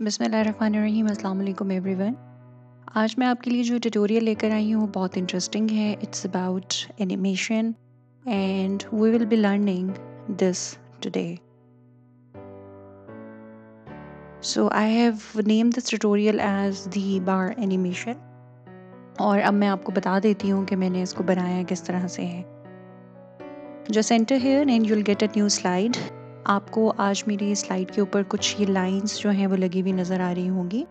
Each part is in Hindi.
बिस्मिल्लाहिर्रहमानिर्रहीम अल्लाम वालेकुम एवरीवन। आज मैं आपके लिए जो ट्यूटोरियल लेकर आई हूँ, वो बहुत इंटरेस्टिंग है। It's about animation and we will be learning this today so I have name this tutorial as the bar animation और अब मैं आपको बता देती हूँ कि मैंने इसको बनाया किस तरह से है। जो centre here and you'll get a new slide आपको आज मेरी स्लाइड के ऊपर कुछ ये लाइंस जो हैं वो लगी हुई नज़र आ रही होंगी।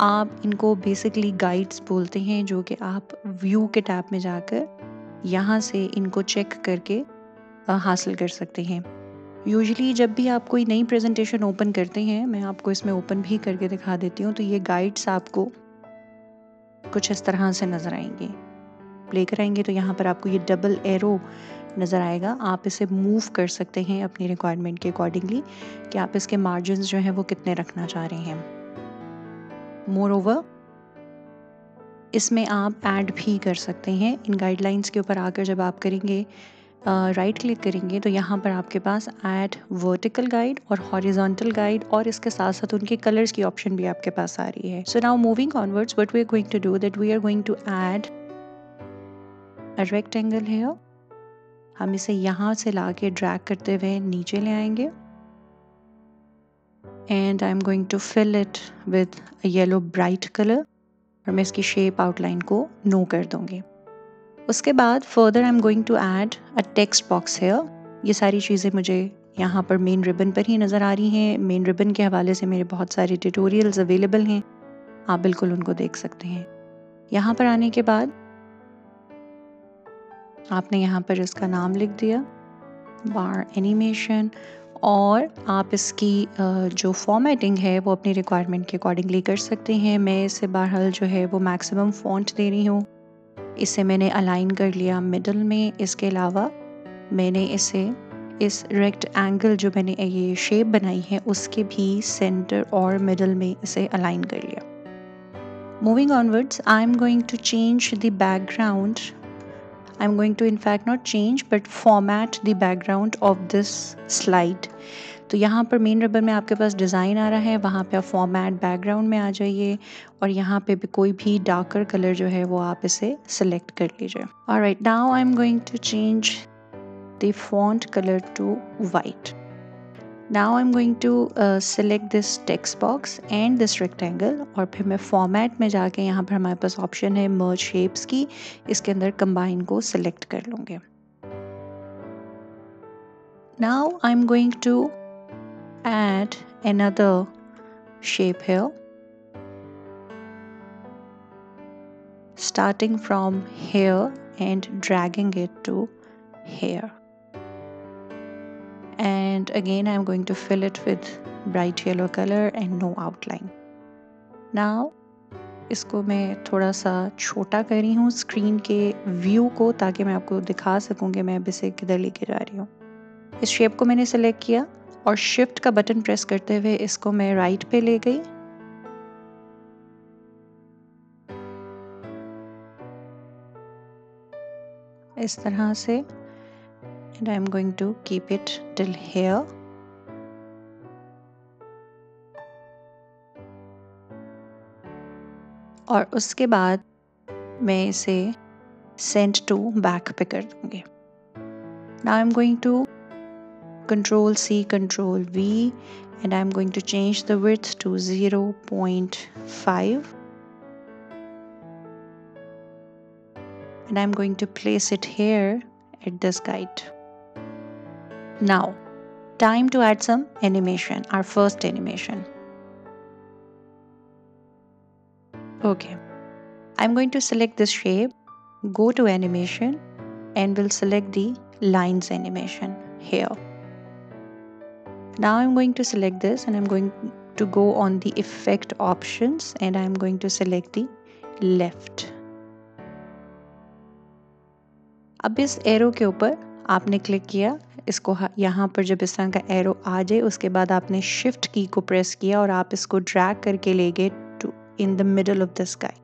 आप इनको बेसिकली गाइड्स बोलते हैं जो कि आप व्यू के टैब में जाकर यहाँ से इनको चेक करके हासिल कर सकते हैं। यूजली जब भी आप कोई नई प्रेजेंटेशन ओपन करते हैं, मैं आपको इसमें ओपन भी करके दिखा देती हूँ तो ये गाइड्स आपको कुछ इस तरह से नज़र आएँगे। प्ले कराएँगे तो यहाँ पर आपको ये डबल एरो नज़र आएगा। आप इसे मूव कर सकते हैं अपनी रिक्वायरमेंट के अकॉर्डिंगली कि आप इसके मार्जिन जो हैं वो कितने रखना चाह रहे हैं। मोर ओवर इसमें आप ऐड भी कर सकते हैं। इन गाइडलाइंस के ऊपर आकर जब आप करेंगे राइट uh, क्लिक करेंगे तो यहाँ पर आपके पास ऐड वर्टिकल गाइड और हॉरिजॉन्टल गाइड और इसके साथ साथ उनके कलर्स की ऑप्शन भी आपके पास आ रही है। So now moving onwards what we are going to do that we are going to add a rectangle here हम इसे यहाँ से ला के ड्रैग करते हुए नीचे ले आएँगे। And I am going to fill it with yellow bright colour और मैं इसकी शेप आउटलाइन को नो कर दूँगी। उसके बाद further I am going to add a text box है ये सारी चीज़ें मुझे यहाँ पर मेन रिबन पर ही नज़र आ रही हैं। मेन रिबन के हवाले से मेरे बहुत सारे ट्यूटोरियल्स अवेलेबल हैं। आप बिल्कुल उनको देख सकते हैं। यहाँ पर आने के बाद आपने यहाँ पर इसका नाम लिख दिया बार एनिमेशन और आप इसकी जो फॉर्मेटिंग है वो अपनी रिक्वायरमेंट के अकॉर्डिंगली कर सकते हैं। मैं इसे बहरहाल जो है वो मैक्सिमम फॉन्ट दे रही हूँ। इसे मैंने अलाइन कर लिया मिडल में। इसके अलावा मैंने इसे इस रेक्ट एंगल जो मैंने ये शेप बनाई है उसके भी सेंटर और मिडल में इसे अलाइन कर लिया। Moving onwards I am going to change the background I'm going to, in fact, not change, but format the background of this slide. तो यहाँ पर मेन रबर में आपके पास डिज़ाइन आ रहा है, वहाँ पे आप फॉर्मेट बैकग्राउंड में आ जाइए, और यहाँ पे भी कोई भी डार्कर कलर जो है वो आप इसे सेलेक्ट कर लीजिए। और right now I am going to change the font colour to white now I'm going to uh, select this text box and this rectangle और फिर मैं format में जाके यहाँ पर हमारे पास option है merge shapes की इसके अंदर combine को select कर लूँगे now I'm going to add another shape here starting from here and dragging it to here and again, I'm going to fill it with bright yellow color and no outline. Now, इसको मैं थोड़ा सा छोटा कर रही हूँ स्क्रीन के व्यू को ताकि मैं आपको दिखा सकूँ कि मैं अब इसे किधर लेके जा रही हूँ। इस शेप को मैंने सेलेक्ट किया और शिफ्ट का बटन प्रेस करते हुए इसको मैं राइट पे ले गई। इस तरह से and I'm going to keep it till here और उसके बाद मैं इसे send to back पे कर दूंगी now I'm going to control C control V and I'm going to change the width to 0.5 and I'm going to place it here at this guide now, time to add some animation, our first animation. Okay, I'm going to select this shape, go to animation and we'll select the lines animation here. Now I'm going to select this and I'm going to go on the effect options and I'm going to select the left. अब इस एरो के ऊपर आपने क्लिक किया, इसको यहाँ पर जब इस तरह का एरो आ जाए, उसके बाद आपने शिफ्ट की को प्रेस किया और आप इसको ड्रैग करके ले गए to in the middle of the sky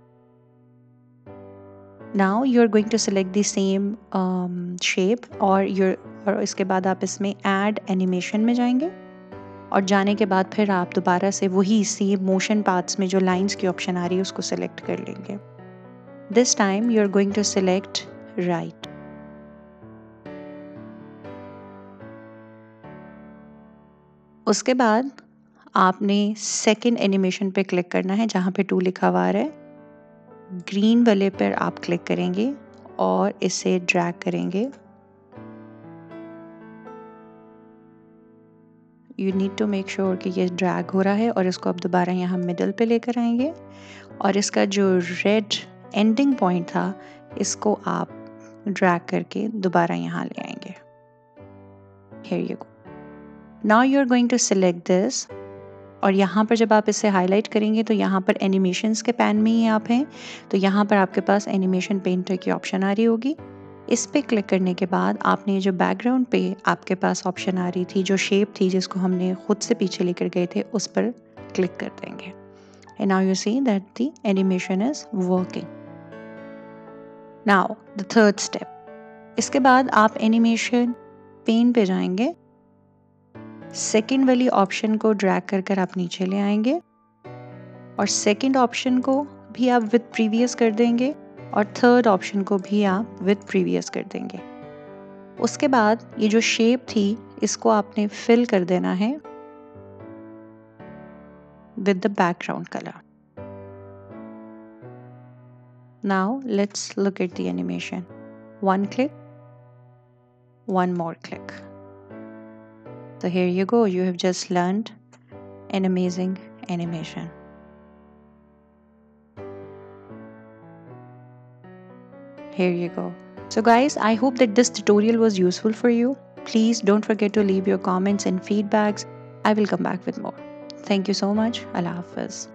now you are going to select the same shape और यूर और इसके बाद आप इसमें ऐड एनिमेशन में जाएँगे। और जाने के बाद फिर आप दोबारा से वही सेम मोशन पार्ट्स में जो लाइंस की ऑप्शन आ रही है, उसको सेलेक्ट कर लेंगे। This time you are going to select right उसके बाद आपने सेकेंड एनिमेशन पे क्लिक करना है, जहाँ पे टू लिखा हुआ है। ग्रीन वाले पर आप क्लिक करेंगे और इसे ड्रैग करेंगे। You need to make sure कि ये ड्रैग हो रहा है और इसको अब दोबारा यहाँ मिडल पे लेकर आएँगे। और इसका जो रेड एंडिंग पॉइंट था, इसको आप ड्रैग करके दोबारा यहाँ ले आएँगे। Here you go now you are going to select this और यहाँ पर जब आप इसे हाईलाइट करेंगे तो यहाँ पर एनिमेशंस के पैन में ही आप हैं। तो यहाँ पर आपके पास एनिमेशन पेंटर की ऑप्शन आ रही होगी। इस पर क्लिक करने के बाद आपने जो बैकग्राउंड पे आपके पास ऑप्शन आ रही थी, जो शेप थी जिसको हमने खुद से पीछे लेकर गए थे, उस पर क्लिक कर देंगे। And now you see that the animation is working now the third step इसके बाद आप एनिमेशन पेन पे जाएँगे। सेकेंड वाली ऑप्शन को ड्रैग कर कर आप नीचे ले आएँगे। और सेकेंड ऑप्शन को भी आप विद प्रीवियस कर देंगे और थर्ड ऑप्शन को भी आप विद प्रीवियस कर देंगे। उसके बाद ये जो शेप थी, इसको आपने फिल कर देना है with the background colour now let's look at the animation one click one more click So here you go, you have just learned an amazing animation. Here you go. So guys, I hope that this tutorial was useful for you. Please don't forget to leave your comments and feedbacks. I will come back with more. Thank you so much. Allah Hafiz.